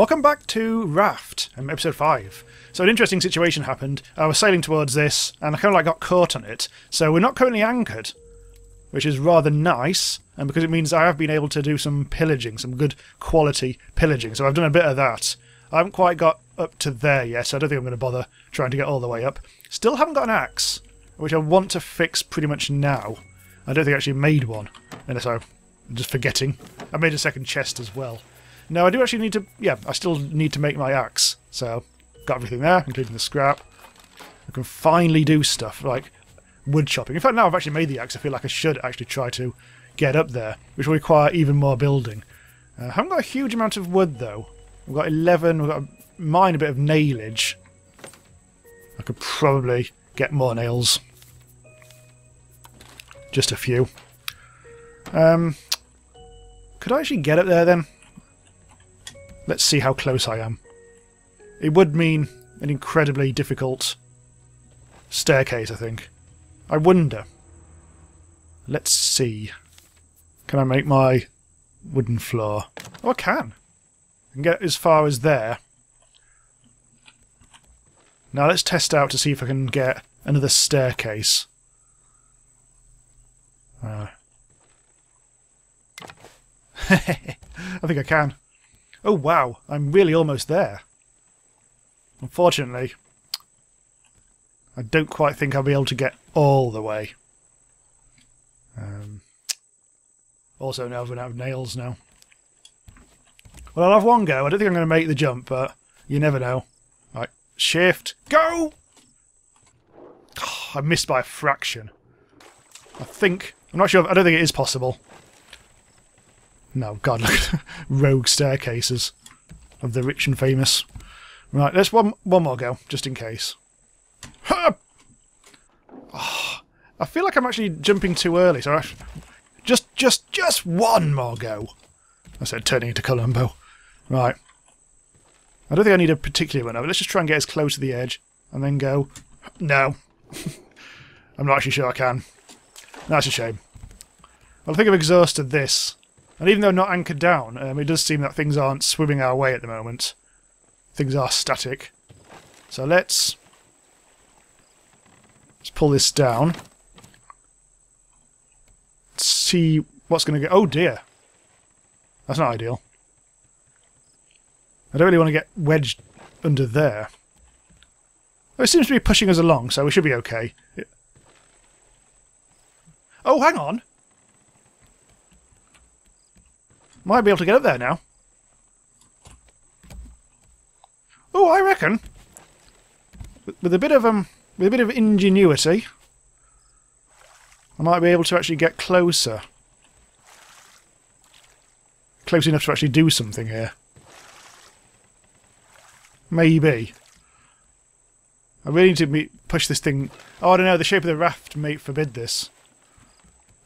Welcome back to Raft, um, episode 5. So, an interesting situation happened. I was sailing towards this, and I kind of like got caught on it. So, we're not currently anchored, which is rather nice, and because it means I have been able to do some pillaging, some good quality pillaging. So, I've done a bit of that. I haven't quite got up to there yet, so I don't think I'm going to bother trying to get all the way up. Still haven't got an axe, which I want to fix pretty much now. I don't think I actually made one, unless I'm just forgetting. I made a second chest as well. No, I do actually need to... Yeah, I still need to make my axe. So, got everything there, including the scrap. I can finally do stuff like wood chopping. In fact, now I've actually made the axe, I feel like I should actually try to get up there, which will require even more building. Uh, I haven't got a huge amount of wood, though. We've got 11, we've got a mine a bit of nailage. I could probably get more nails. Just a few. Um, could I actually get up there, then? Let's see how close I am. It would mean an incredibly difficult staircase, I think. I wonder. Let's see. Can I make my wooden floor? Oh, I can. I can get as far as there. Now let's test out to see if I can get another staircase. Uh. I think I can. Oh wow, I'm really almost there. Unfortunately, I don't quite think I'll be able to get all the way. Um, also, now I've run out of nails now. Well, I'll have one go. I don't think I'm going to make the jump, but you never know. Right, shift, go! Oh, I missed by a fraction. I think... I'm not sure. I don't think it is possible. No, God, look rogue staircases of the rich and famous. Right, let's one one more go, just in case. Oh, I feel like I'm actually jumping too early, so actually, just just just one more go. I said turning into Columbo. Right. I don't think I need a particular one, but let's just try and get as close to the edge and then go. No. I'm not actually sure I can. That's a shame. I think I've exhausted this. And even though not anchored down, um, it does seem that things aren't swimming our way at the moment. Things are static. So let's... Let's pull this down. Let's see what's going to go... Oh dear. That's not ideal. I don't really want to get wedged under there. Oh, it seems to be pushing us along, so we should be okay. Oh, hang on! Might be able to get up there now. Oh, I reckon. With a bit of um, with a bit of ingenuity, I might be able to actually get closer. Close enough to actually do something here. Maybe. I really need to meet, push this thing. Oh, I don't know. The shape of the raft may forbid this.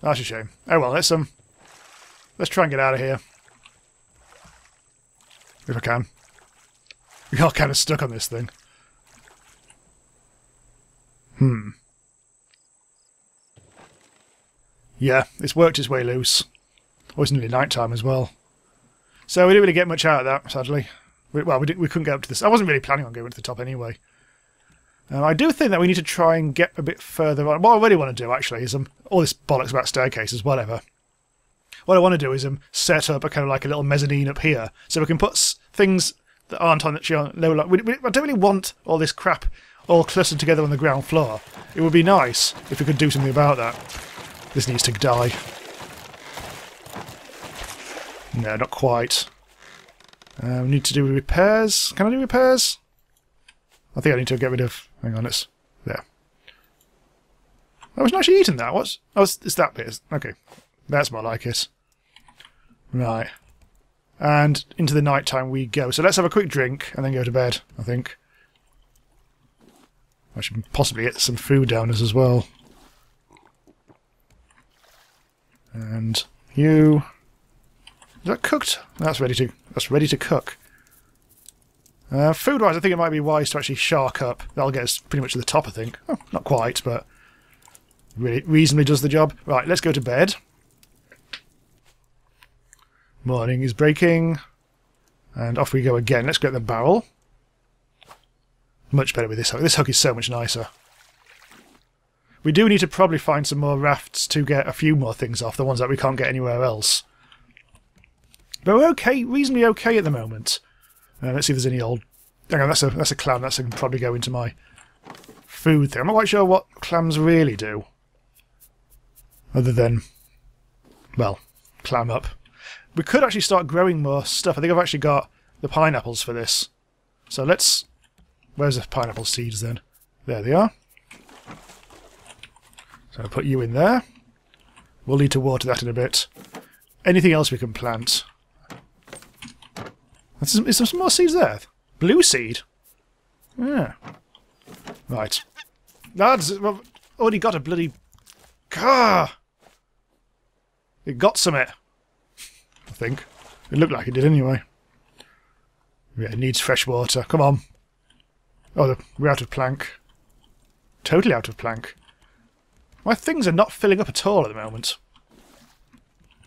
That's a shame. Oh well, let's um, Let's try and get out of here. If I can. We are kind of stuck on this thing. Hmm. Yeah, it's worked its way loose. Oh, it's nearly night time as well. So we didn't really get much out of that, sadly. We, well, we, we couldn't get up to this. I wasn't really planning on going to the top anyway. Um, I do think that we need to try and get a bit further on. What I really want to do, actually, is um, all this bollocks about staircases, whatever what I want to do is um, set up a kind of like a little mezzanine up here, so we can put things that aren't on the low. Like, we, we, I don't really want all this crap all clustered together on the ground floor. It would be nice if we could do something about that. This needs to die. No, not quite. Uh, we need to do repairs. Can I do repairs? I think I need to get rid of. Hang on, it's there. I wasn't actually eating that. What's? Oh, it's, it's that bit. Okay, that's more like it. Right. And into the night time we go. So let's have a quick drink and then go to bed, I think. I should possibly get some food down us as well. And you is that cooked? That's ready to that's ready to cook. Uh, food wise I think it might be wise to actually shark up. That'll get us pretty much to the top I think. Oh, not quite, but really reasonably does the job. Right, let's go to bed. Morning is breaking. And off we go again. Let's get the barrel. Much better with this hook. This hook is so much nicer. We do need to probably find some more rafts to get a few more things off, the ones that we can't get anywhere else. But we're okay, reasonably okay at the moment. Uh, let's see if there's any old... Hang on, that's a, that's a clam. That's can probably go into my food thing. I'm not quite sure what clams really do. Other than, well, clam up. We could actually start growing more stuff. I think I've actually got the pineapples for this. So let's... Where's the pineapple seeds then? There they are. So I'll put you in there. We'll need to water that in a bit. Anything else we can plant? Is there some more seeds there? Blue seed? Yeah. Right. Lads, I've already got a bloody... Car! It got some it. I think. It looked like it did anyway. Yeah, it needs fresh water. Come on. Oh, we're out of plank. Totally out of plank. My things are not filling up at all at the moment.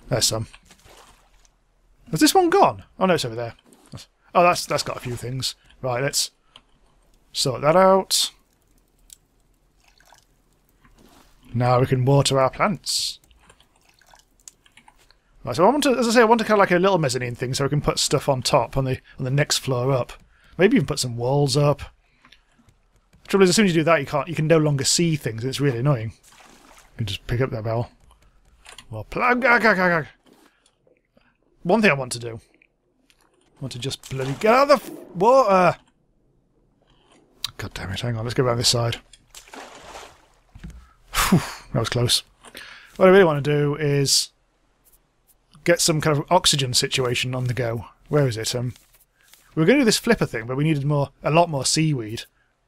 There's some. Has this one gone? Oh no, it's over there. Oh, that's that's got a few things. Right, let's sort that out. Now we can water our plants. Right, so I want to, as I say, I want to kind of like a little mezzanine thing, so we can put stuff on top on the on the next floor up. Maybe even put some walls up. The trouble is, as soon as you do that, you can't, you can no longer see things. It's really annoying. You can just pick up that bell. Well, plug. Ah, ah, ah, One thing I want to do. I want to just bloody get out of the water. God damn it! Hang on, let's go around this side. Whew, that was close. What I really want to do is get some kind of oxygen situation on the go. Where is it? Um, we were going to do this flipper thing, but we needed more, a lot more seaweed.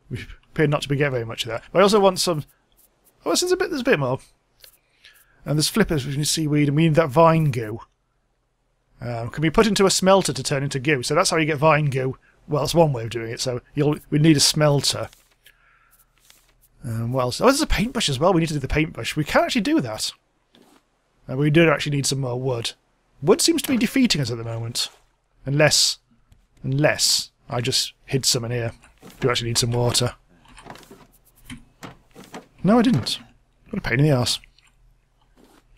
We appeared not to be getting very much of that. But I also want some Oh, there's a bit. There's a bit more. And there's flippers need seaweed, and we need that vine goo. Um, can be put into a smelter to turn into goo. So that's how you get vine goo. Well, that's one way of doing it. So you'll we need a smelter. Um, what else? Oh, there's a paintbrush as well. We need to do the paintbrush. We can actually do that. Uh, we do actually need some more wood. Wood seems to be defeating us at the moment. Unless, unless I just hid some in here. Do actually need some water. No, I didn't. What a pain in the ass.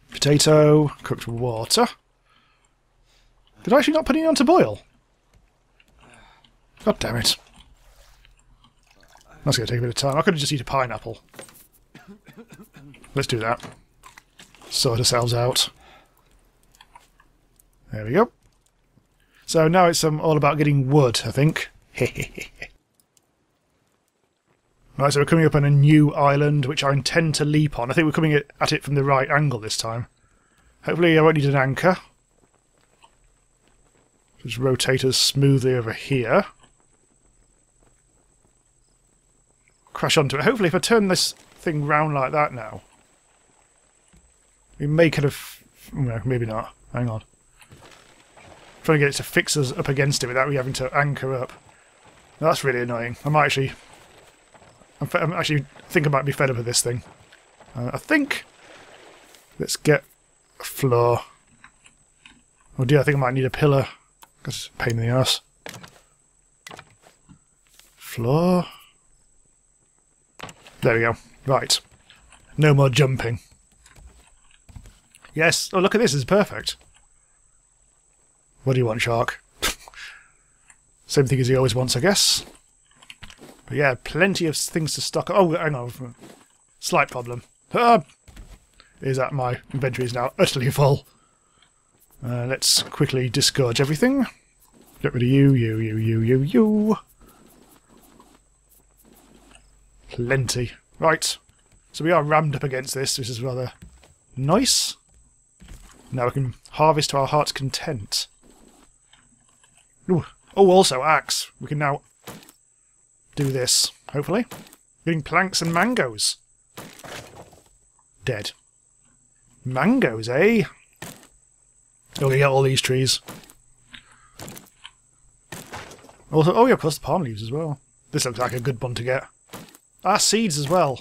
Potato, cooked water. Did I actually not put it on to boil? God damn it. That's going to take a bit of time. I could have just eat a pineapple. Let's do that. Sort ourselves out. There we go. So now it's um, all about getting wood, I think. Right, so we're coming up on a new island, which I intend to leap on. I think we're coming at it from the right angle this time. Hopefully I won't need an anchor. Just rotate us smoothly over here. Crash onto it. Hopefully if I turn this thing round like that now, we may kind of... No, maybe not. Hang on. Trying to get it to fix us up against it without we having to anchor up. That's really annoying. I might actually I'm, I'm actually think I might be fed up with this thing. Uh, I think let's get a floor. Oh dear, I think I might need a pillar. That's a pain in the ass. Floor. There we go. Right. No more jumping. Yes. Oh, look at this. It's perfect. What do you want, Shark? Same thing as he always wants, I guess. But yeah, plenty of things to stock. Oh, hang on. Slight problem. Ah, is that my inventory is now utterly full. Uh, let's quickly disgorge everything. Get rid of you, you, you, you, you, you. Plenty. Right. So we are rammed up against this, which is rather nice. Now we can harvest to our heart's content. Ooh. Oh, also axe. We can now do this, hopefully. Getting planks and mangoes. Dead. Mangoes, eh? Oh, we get all these trees. Also, oh yeah, of course the palm leaves as well. This looks like a good one to get. Ah, seeds as well.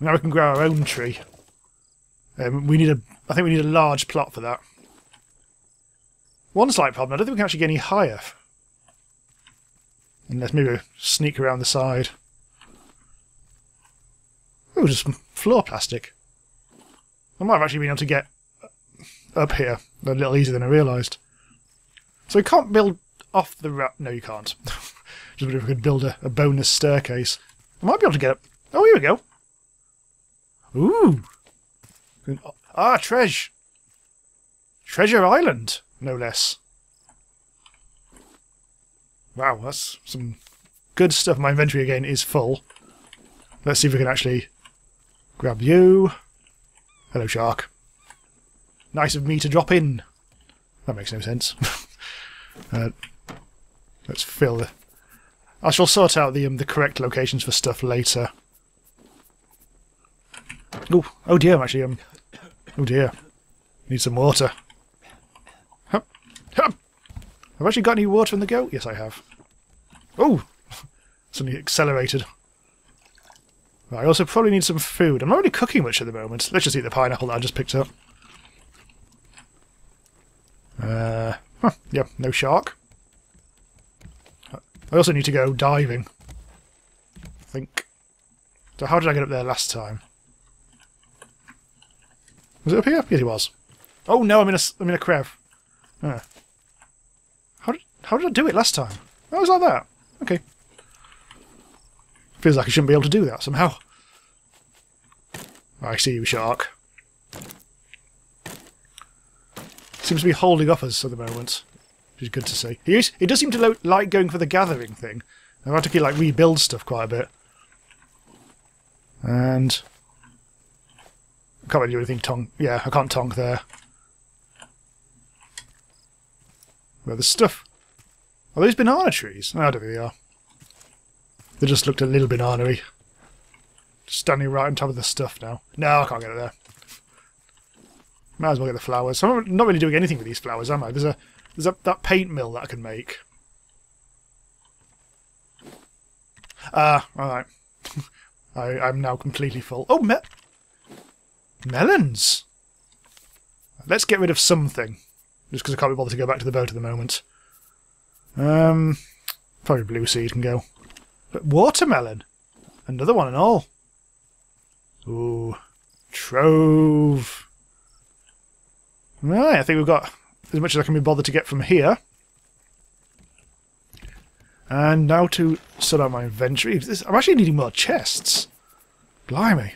Now we can grow our own tree. Um, we need a, I think we need a large plot for that. One slight problem, I don't think we can actually get any higher. Unless maybe we sneak around the side. Oh, just floor plastic. I might have actually been able to get up here a little easier than I realised. So we can't build off the... Ra no, you can't. just wonder if we could build a, a bonus staircase. I might be able to get up... Oh, here we go. Ooh. Ah, treasure. Treasure Island, no less. Wow, that's some good stuff. My inventory again is full. Let's see if we can actually grab you. Hello, shark. Nice of me to drop in. That makes no sense. uh, let's fill the... I shall sort out the um, the correct locations for stuff later. Oh, oh dear, I'm actually um, oh dear, need some water. Have I actually got any water in the goat? Yes, I have. Oh, suddenly accelerated. I also probably need some food. I'm not really cooking much at the moment. Let's just eat the pineapple that I just picked up. Uh, huh, yeah, no shark. I also need to go diving. I think. So how did I get up there last time? Was it up here? Yes, it was. Oh no, I'm in a, I'm in a crev. How did, I do it last time? It was like that. Okay. Feels like I shouldn't be able to do that somehow. I see you, shark. Seems to be holding off us at the moment, which is good to see. He, is, he does seem to like going for the gathering thing. I've to keep, like rebuild stuff quite a bit. And I can't really do anything tonk. Yeah, I can't tonk there. Well, the stuff. Are those banana trees? I don't think they are. They just looked a little banana-y. Standing right on top of the stuff now. No, I can't get it there. Might as well get the flowers. I'm not really doing anything with these flowers, am I? There's a there's a that paint mill that I can make. Ah, uh, alright. I, I'm now completely full. Oh, me melons! Let's get rid of something. Just because I can't be bothered to go back to the boat at the moment. Um, probably blue seed can go. But watermelon! Another one and all. Ooh. Trove. Right, I think we've got as much as I can be bothered to get from here. And now to sort out my inventory. I'm actually needing more chests. Blimey.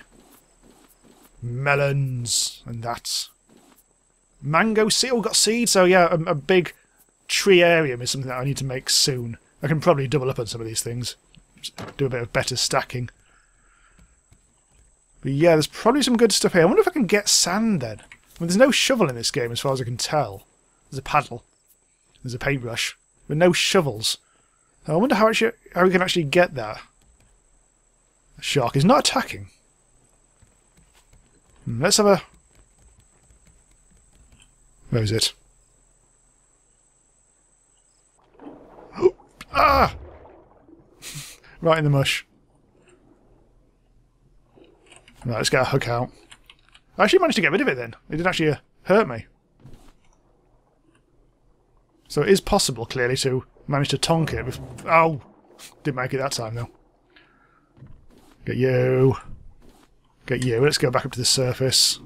Melons. And that's... Mango seed. Oh, got seeds. So yeah, a, a big treearium is something that I need to make soon. I can probably double up on some of these things. Do a bit of better stacking. But yeah, there's probably some good stuff here. I wonder if I can get sand then. I mean, there's no shovel in this game as far as I can tell. There's a paddle. There's a paintbrush. But no shovels. I wonder how, actually, how we can actually get that. The shark is not attacking. Hmm, let's have a... Where is it? Ah! right in the mush. Right, let's get a hook out. I actually managed to get rid of it then. It didn't actually uh, hurt me. So it is possible, clearly, to manage to tonk it. Oh! Didn't make it that time, though. Get you. Get you. Let's go back up to the surface.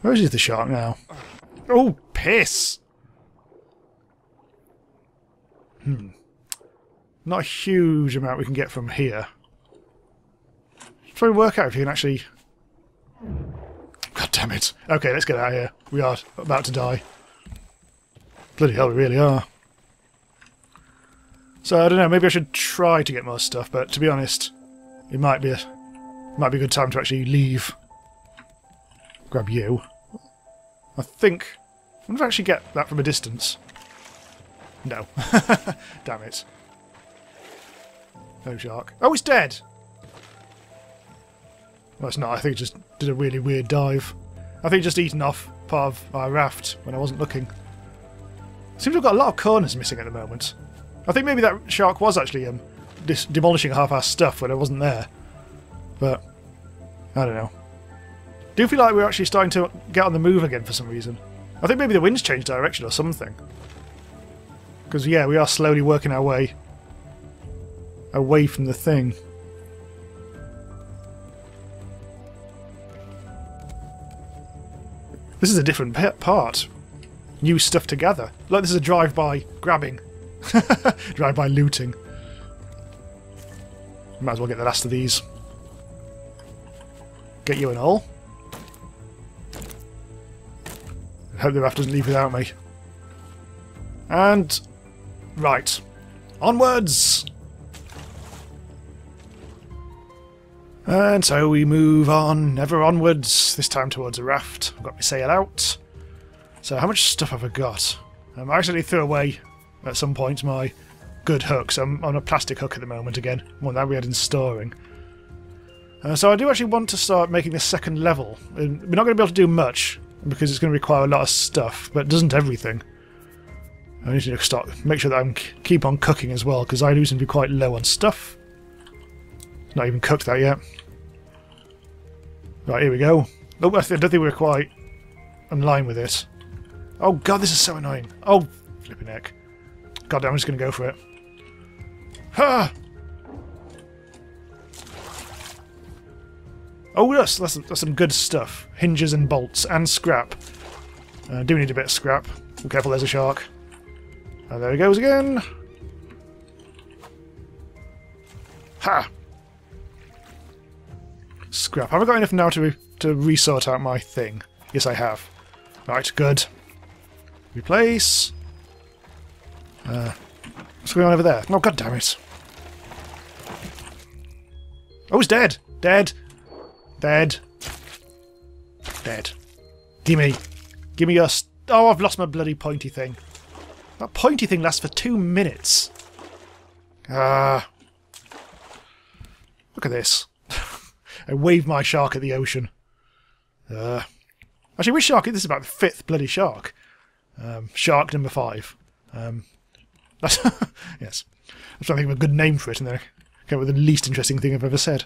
Where is the shark now? Oh, piss! Hmm. Not a huge amount we can get from here. Try and work out if you can actually... God damn it. Okay, let's get out of here. We are about to die. Bloody hell, we really are. So, I don't know, maybe I should try to get more stuff, but to be honest, it might be a, might be a good time to actually leave. Grab you. I think... I wonder if I actually get that from a distance. No. Damn it. No shark. Oh, it's dead! Well, it's not. I think it just did a really weird dive. I think it just eaten off part of our raft when I wasn't looking. Seems we've got a lot of corners missing at the moment. I think maybe that shark was actually um, demolishing half our stuff when I wasn't there. But, I don't know. Do feel like we're actually starting to get on the move again for some reason. I think maybe the wind's changed direction or something. Because, yeah, we are slowly working our way away from the thing. This is a different part. New stuff together. Like this is a drive-by grabbing. drive-by looting. Might as well get the last of these. Get you an all. Hope the raft doesn't leave without me. And... Right. Onwards! And so we move on, ever onwards, this time towards a raft. I've got my sail out. So how much stuff have I got? Um, I actually threw away, at some point, my good hooks. I'm on a plastic hook at the moment again, one that we had in storing. Uh, so I do actually want to start making the second level. We're not going to be able to do much, because it's going to require a lot of stuff, but it doesn't everything. I need to start, make sure that I keep on cooking as well, because I do seem to be quite low on stuff. Not even cooked that yet. Right, here we go. Oh, I don't think we're quite in line with this. Oh god, this is so annoying. Oh, flipping heck. God, damn, I'm just going to go for it. Ha! Oh yes, that's, that's some good stuff. Hinges and bolts and scrap. Uh, do need a bit of scrap. Be careful, there's a shark. And there he goes again. Ha! Scrap. Have I got enough now to, to resort out my thing? Yes, I have. Right, good. Replace. Uh, what's going on over there? No, oh, god damn it. Oh, he's dead! Dead! Dead. Dead. Gimme. Gimme your... oh, I've lost my bloody pointy thing. That pointy thing lasts for two minutes. Ah. Look at this. I wave my shark at the ocean. Uh, actually, which shark? This is about the fifth bloody shark. Um, shark number five. Um, that's yes. I'm trying to think of a good name for it, and then I came up with the least interesting thing I've ever said.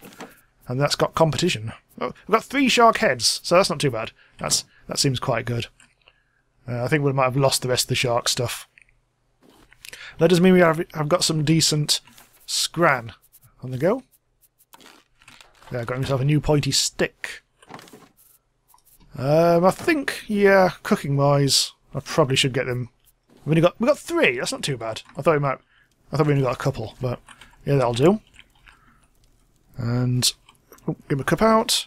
And that's got competition. Oh, we've got three shark heads, so that's not too bad. That's that seems quite good. Uh, I think we might have lost the rest of the shark stuff. That does mean we have, have got some decent scran on the go. Yeah, got myself a new pointy stick. Um, I think, yeah, cooking-wise, I probably should get them. We've only got we got three. That's not too bad. I thought we might. I thought we only got a couple, but yeah, that'll do. And oh, get my cup out.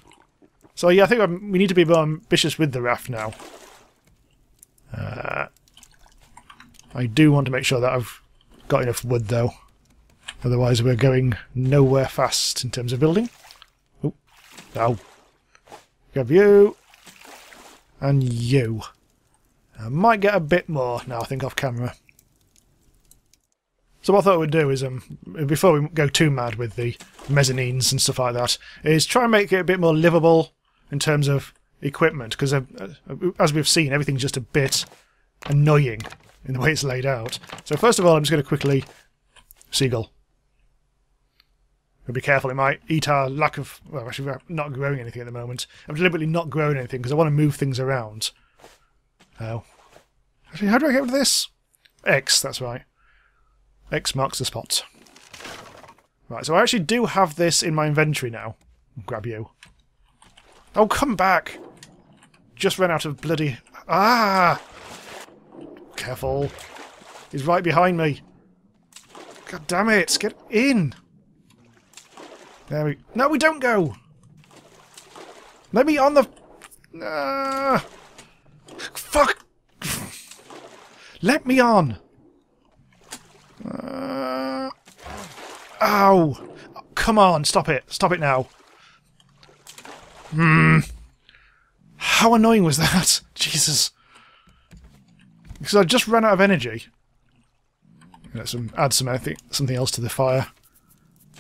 So yeah, I think I'm, we need to be more ambitious with the raft now. Uh, I do want to make sure that I've got enough wood though. Otherwise we're going nowhere fast in terms of building. Oh, oh. Grab you. And you. I might get a bit more now I think off camera. So what I thought we'd do is, um, before we go too mad with the mezzanines and stuff like that, is try and make it a bit more livable in terms of equipment, because uh, uh, as we've seen, everything's just a bit annoying in the way it's laid out. So first of all, I'm just going to quickly... Seagull. be careful, it might eat our lack of... Well, actually, we're not growing anything at the moment. I'm deliberately not growing anything because I want to move things around. Oh. Actually, how do I get rid of this? X, that's right. X marks the spot. Right, so I actually do have this in my inventory now. Grab you. Oh, come back! Just ran out of bloody... Ah! Careful. He's right behind me. God damn it! Get in! There we... No, we don't go! Let me on the... Uh, fuck! Let me on! Uh, ow! Come on, stop it. Stop it now. Hmm. How annoying was that? Jesus. Because I just ran out of energy. Let's add some something else to the fire.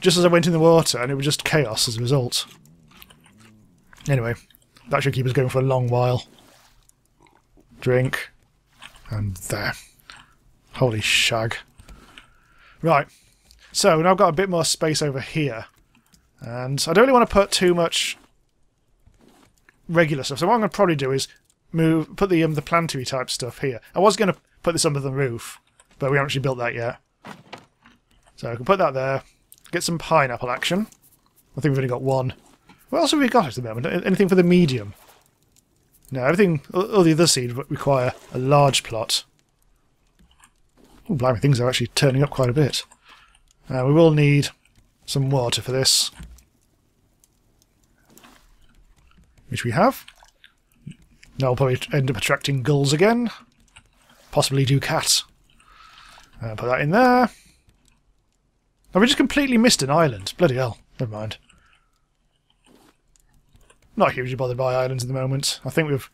Just as I went in the water, and it was just chaos as a result. Anyway, that should keep us going for a long while. Drink. And there. Holy shag. Right. So, now I've got a bit more space over here. And I don't really want to put too much regular stuff. So what I'm going to probably do is move put the um, the plantery type stuff here. I was going to put this under the roof, but we haven't actually built that yet. So I can put that there. Get some pineapple action. I think we've only got one. What else have we got at the moment? Anything for the medium? No, everything. All the other seeds require a large plot. Oh, blimey, things are actually turning up quite a bit. Uh, we will need some water for this. Which we have. Now we'll probably end up attracting gulls again. Possibly do cats. Uh, put that in there. Have we just completely missed an island? Bloody hell. Never mind. Not hugely bothered by islands at the moment. I think we've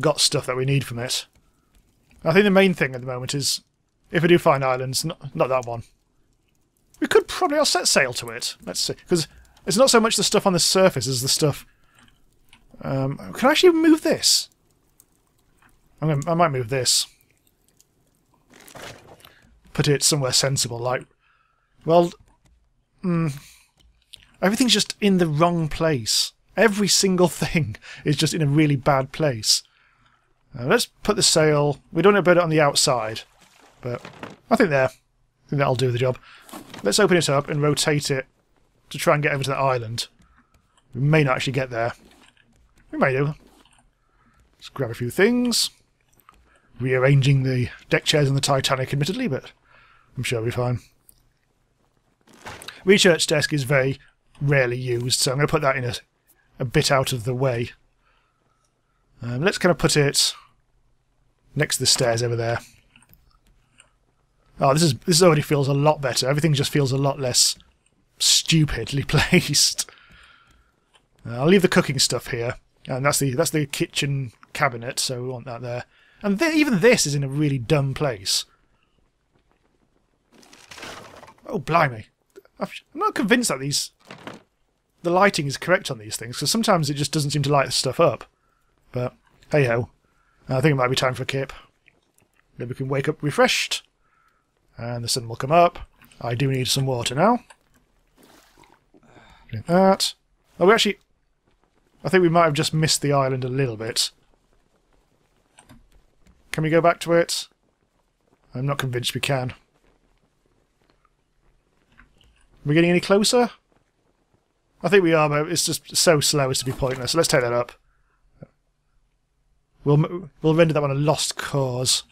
got stuff that we need from it. I think the main thing at the moment is, if we do find islands, not, not that one. We could probably, I'll set sail to it. Let's see. Because it's not so much the stuff on the surface as the stuff... Um, can I actually move this? I'm gonna, I might move this. Put it somewhere sensible, like well, mm, everything's just in the wrong place. Every single thing is just in a really bad place. Uh, let's put the sail. We don't to put it on the outside, but I think there. I think that'll do the job. Let's open it up and rotate it to try and get over to the island. We may not actually get there. We may do. Let's grab a few things. Rearranging the deck chairs on the Titanic, admittedly, but I'm sure we'll be fine. Research desk is very rarely used, so I'm going to put that in a, a bit out of the way. Um, let's kind of put it next to the stairs over there. Oh, this is this already feels a lot better. Everything just feels a lot less stupidly placed. Uh, I'll leave the cooking stuff here, and that's the that's the kitchen cabinet, so we want that there. And th even this is in a really dumb place. Oh, blimey. I'm not convinced that these the lighting is correct on these things because sometimes it just doesn't seem to light the stuff up. But hey ho, uh, I think it might be time for a kip. Then we can wake up refreshed, and the sun will come up. I do need some water now. Like that. Oh, we actually. I think we might have just missed the island a little bit. Can we go back to it? I'm not convinced we can. Are we getting any closer? I think we are, but it's just so slow as to be pointless. So let's take that up. We'll we'll render that one a lost cause.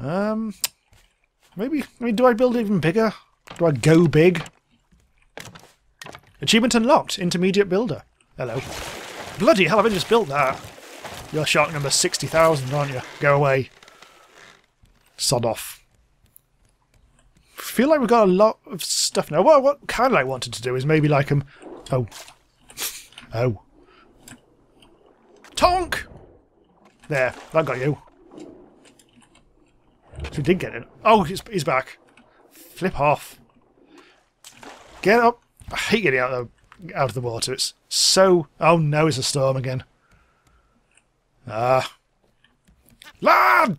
Um, maybe. I mean, do I build even bigger? Do I go big? Achievement unlocked. Intermediate builder. Hello. Bloody hell! I've just built that. You're shark number sixty thousand, aren't you? Go away. Sod off feel like we've got a lot of stuff now. What, what kind of like wanted to do is maybe like um, oh, oh, tonk. There, that got you. So we did get it. Oh, he's, he's back. Flip off. Get up. I hate getting out of, the, out of the water. It's so... Oh no, it's a storm again. Ah. Lad!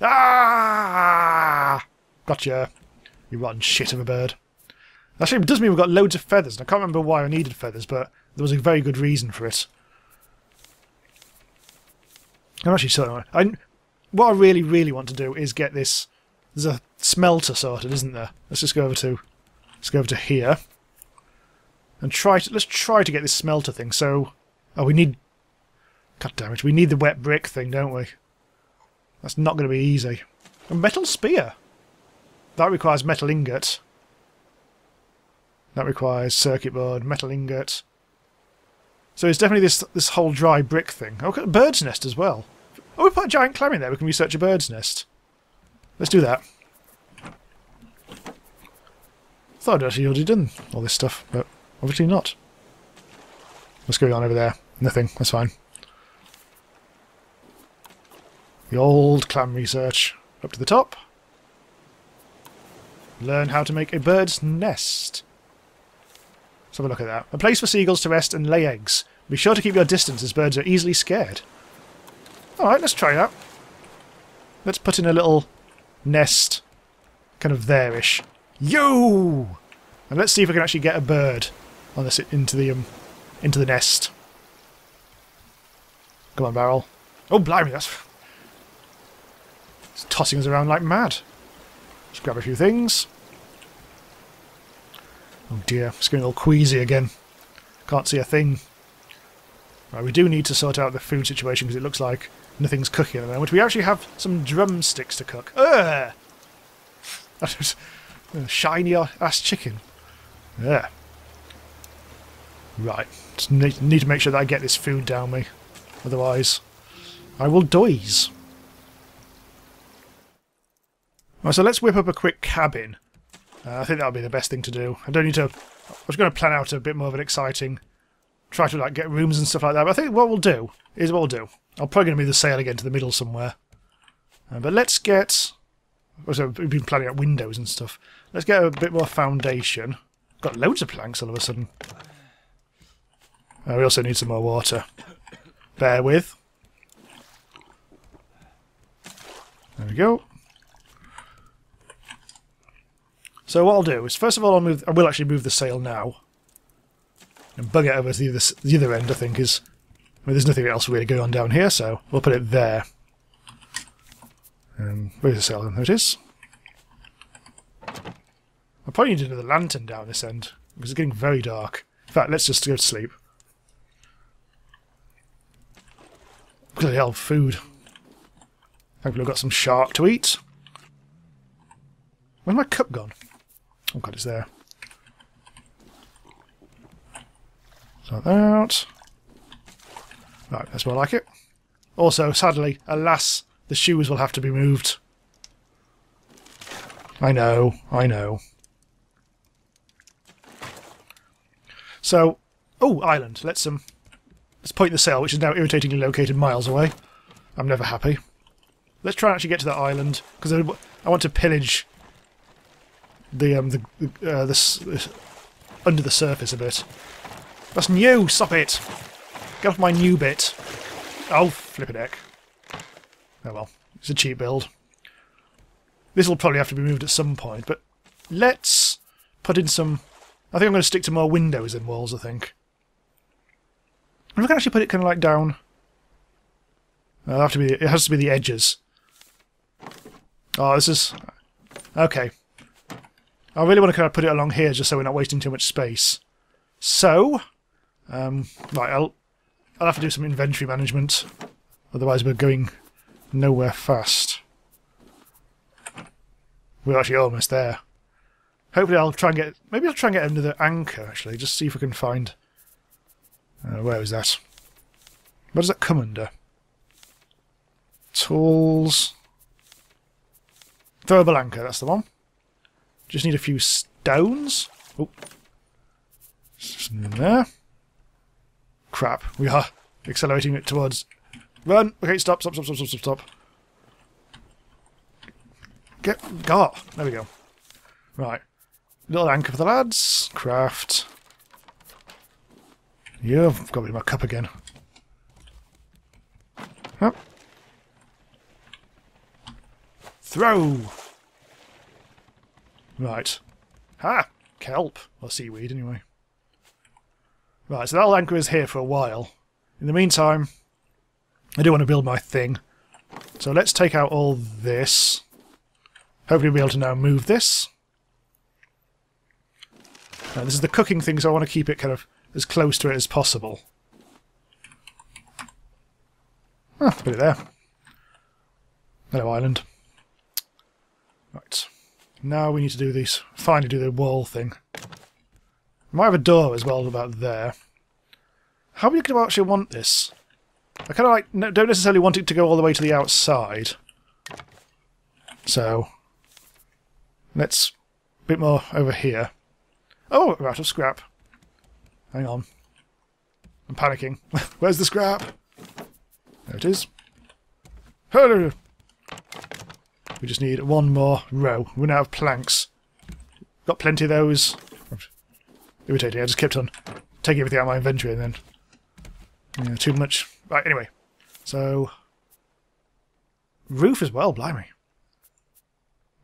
Ah! Gotcha. You rotten shit of a bird. Actually, it does mean we've got loads of feathers. And I can't remember why I needed feathers, but there was a very good reason for it. I'm actually sorry. I, what I really, really want to do is get this... There's a smelter sorted, isn't there? Let's just go over to... Let's go over to here. And try to... Let's try to get this smelter thing. So... Oh, we need... God damn it. We need the wet brick thing, don't we? That's not going to be easy. A metal spear. That requires metal ingot. That requires circuit board, metal ingot. So it's definitely this this whole dry brick thing. Oh, got a bird's nest as well. Oh, we put a giant clam in there. We can research a bird's nest. Let's do that. Thought I'd actually already done all this stuff, but obviously not. What's going on over there? Nothing. That's fine. The old clam research. Up to the top. Learn how to make a bird's nest. Let's have a look at that. A place for seagulls to rest and lay eggs. Be sure to keep your distance as birds are easily scared. Alright, let's try that. Let's put in a little nest kind of there-ish. Yo! And let's see if we can actually get a bird on this into the um, into the nest. Come on, barrel. Oh, blimey, that's... Tossing us around like mad. Let's grab a few things. Oh dear, it's getting all queasy again. Can't see a thing. Right, we do need to sort out the food situation because it looks like nothing's cooking at the moment. We actually have some drumsticks to cook. Ugh! Shiny ass chicken. Yeah. Right. Just need, need to make sure that I get this food down me. Otherwise, I will doise. Right, so let's whip up a quick cabin. Uh, I think that'll be the best thing to do. I don't need to... I was going to plan out a bit more of an exciting... Try to like get rooms and stuff like that, but I think what we'll do is what we'll do. I'm probably going to move the sail again to the middle somewhere. Uh, but let's get... Also, we've been planning out windows and stuff. Let's get a bit more foundation. Got loads of planks all of a sudden. Uh, we also need some more water. Bear with. There we go. So what I'll do is, first of all, I'll move. I will actually move the sail now, and bug it over to the other, the other end. I think is. I mean, there's nothing else really going on down here, so we'll put it there. And where's the sail? There it is. I probably need another lantern down this end because it's getting very dark. In fact, let's just go to sleep. Bloody hell, food. Hopefully I've got some shark to eat. Where's my cup gone? Oh god, it's there. Sort that. Right, that's more like it. Also, sadly, alas, the shoes will have to be moved. I know, I know. So, oh, island. Let's um, let's point the sail, which is now irritatingly located miles away. I'm never happy. Let's try and actually get to that island because I, I want to pillage the um the uh, this, under the surface a bit. That's new. Stop it. Get off my new bit. Oh, flip a deck. Oh well, it's a cheap build. This will probably have to be moved at some point, but let's put in some... I think I'm going to stick to more windows than walls, I think. We can actually put it kind of like down... It'll have to be, it has to be the edges. Oh, this is... Okay. I really want to kind of put it along here just so we're not wasting too much space. So... Um, right, I'll, I'll have to do some inventory management. Otherwise we're going nowhere fast. We're actually almost there. Hopefully I'll try and get... Maybe I'll try and get another anchor, actually. Just see if we can find... Uh, where is that? Where does that come under? Tools... Throwable anchor, that's the one. Just need a few stones. Oh. There. Crap. We are accelerating it towards... Run! Okay, stop, stop, stop, stop, stop, stop, stop. Get... Go! There we go. Right. Little anchor for the lads. Craft. Yeah, I've got rid my cup again. Up. Throw! Right. Ha! Kelp. Or seaweed, anyway. Right, so that anchor is here for a while. In the meantime, I do want to build my thing. So let's take out all this. Hopefully we'll be able to now move this. Now, this is the cooking thing, so I want to keep it kind of as close to it as possible. Ah, put it there. Hello, island. Right. Now we need to do this, Finally do the wall thing. I might have a door as well about there. How many going to actually want this? I kind of like don't necessarily want it to go all the way to the outside. So let's a bit more over here. Oh, we're out of scrap. Hang on. I'm panicking. Where's the scrap? There it is. We just need one more row. We're of planks. Got plenty of those. Irritating. I just kept on taking everything out of my inventory and then yeah, too much. Right, anyway. So, roof as well, blimey.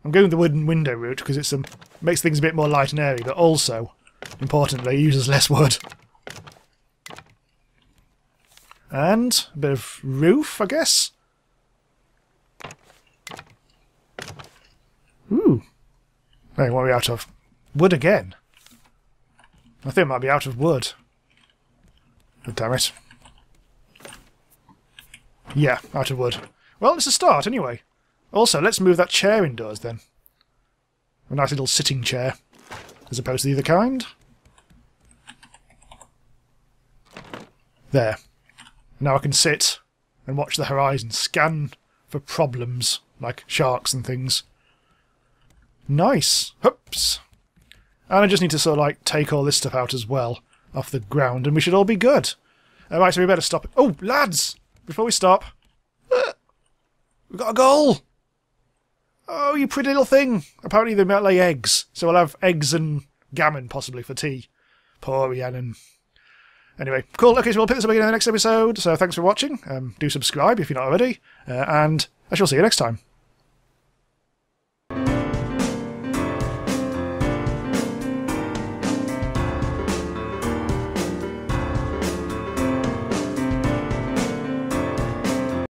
I'm going the wooden window route because it um, makes things a bit more light and airy, but also, importantly, uses less wood. And a bit of roof, I guess. Ooh. Hey, what are we out of? Wood again. I think I might be out of wood. Damn it. Yeah, out of wood. Well, it's a start anyway. Also, let's move that chair indoors then. A nice little sitting chair, as opposed to the other kind. There. Now I can sit and watch the horizon, scan for problems, like sharks and things. Nice. Hoops. And I just need to sort of like take all this stuff out as well off the ground, and we should all be good. Alright, so we better stop. Oh, lads! Before we stop, we've got a goal! Oh, you pretty little thing! Apparently they might lay eggs, so we'll have eggs and gammon possibly for tea. Poor Rhiannon. Anyway, cool. Okay, so we'll pick this up again in the next episode. So thanks for watching. Um, do subscribe if you're not already. Uh, and I shall see you next time.